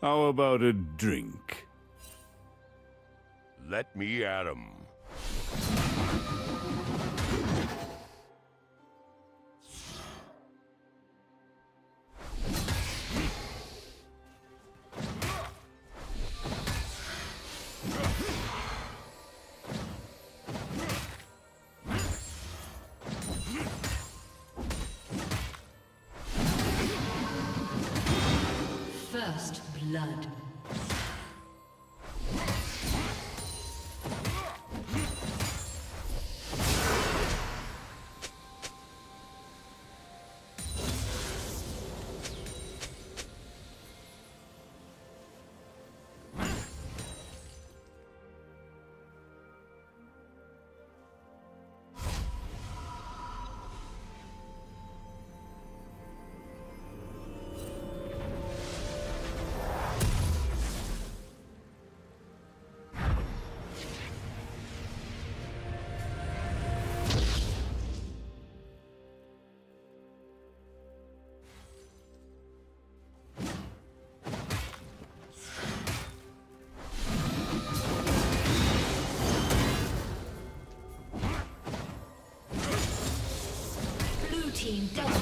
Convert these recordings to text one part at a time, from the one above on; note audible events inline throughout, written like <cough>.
How about a drink? Let me at 'em.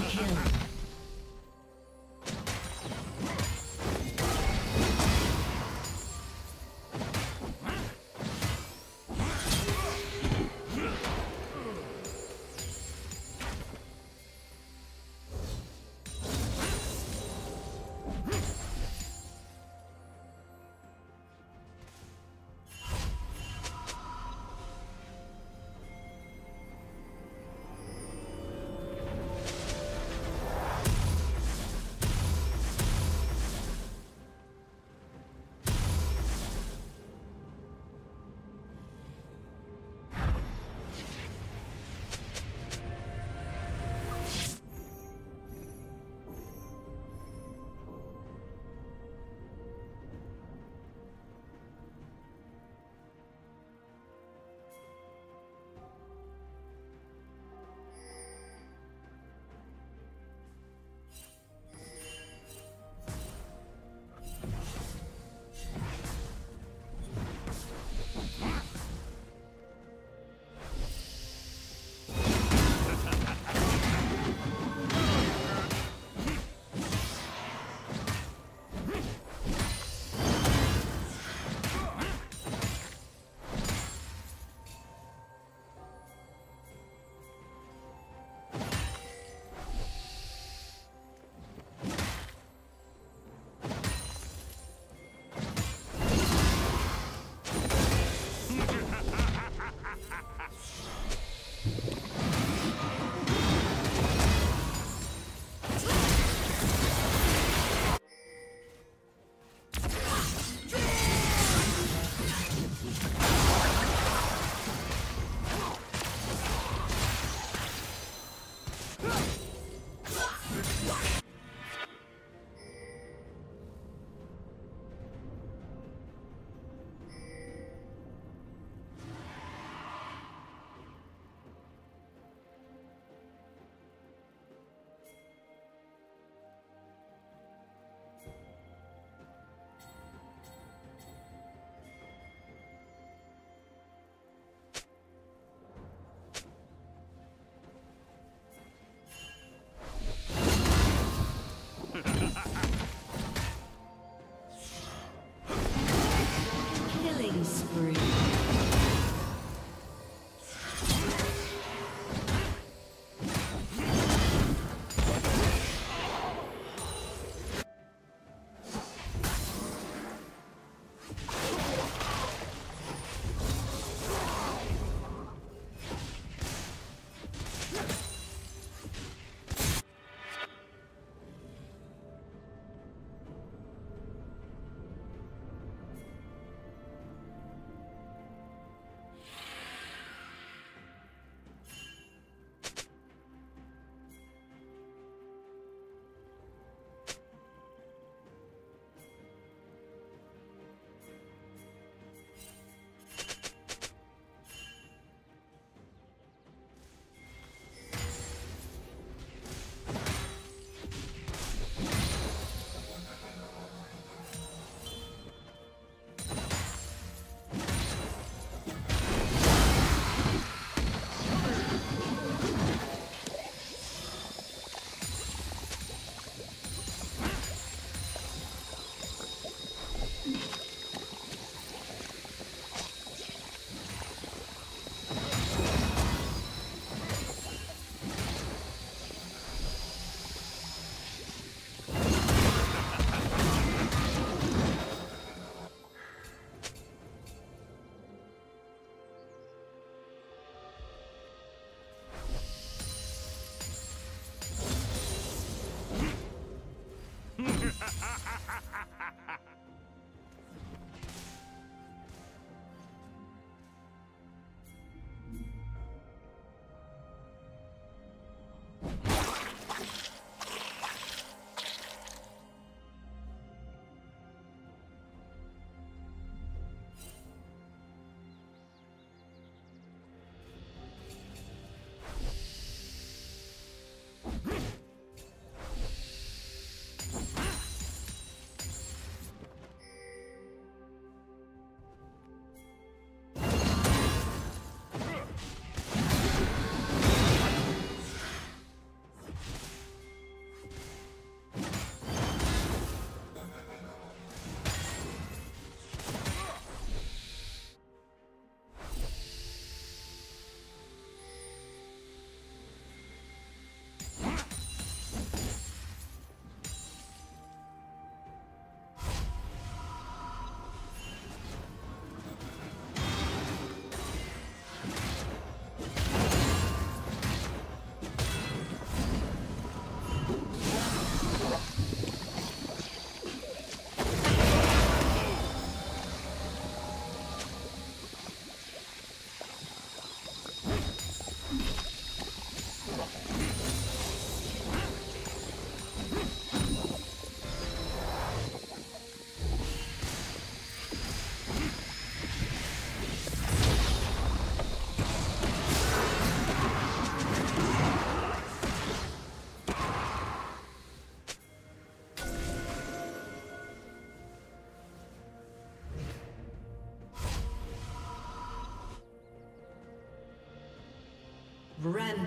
Kill.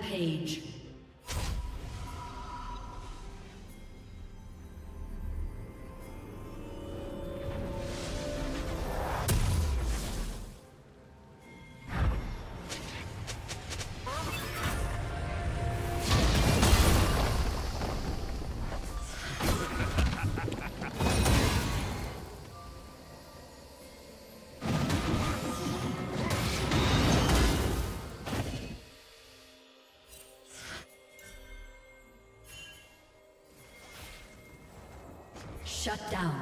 Rampage. Shut down.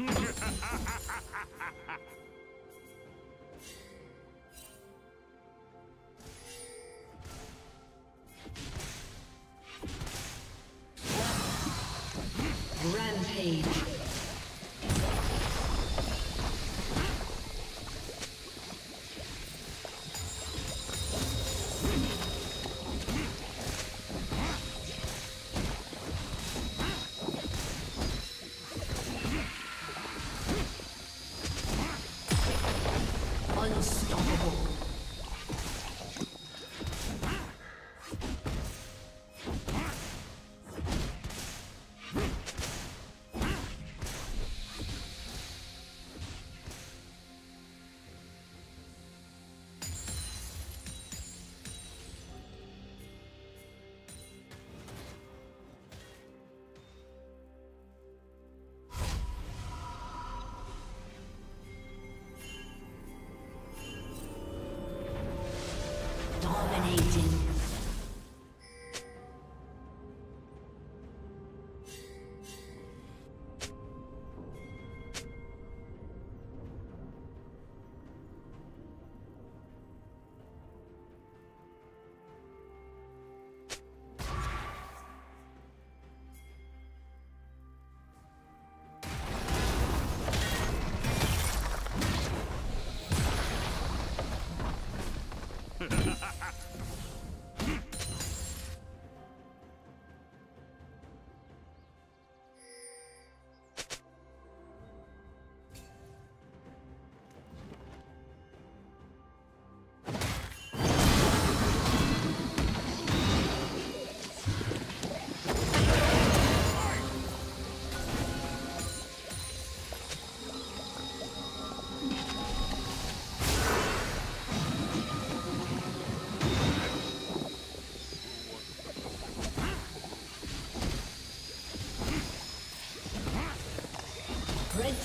Rampage. <laughs> Dominating.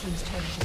Team's turret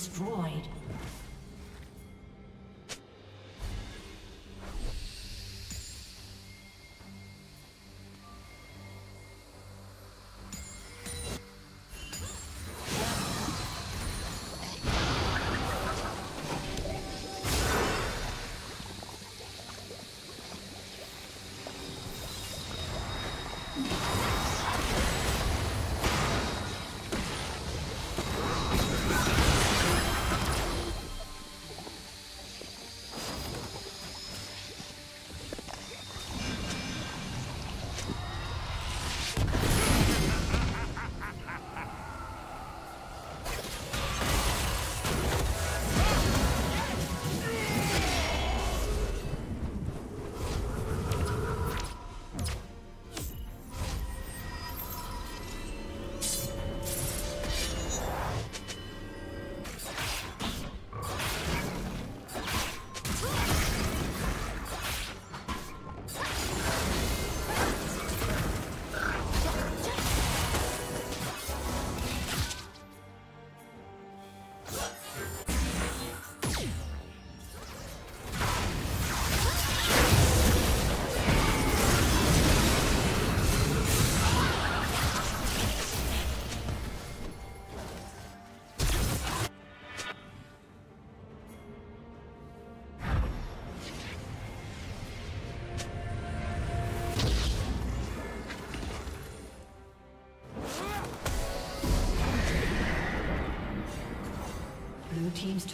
Destroyed.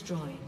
Destroyed.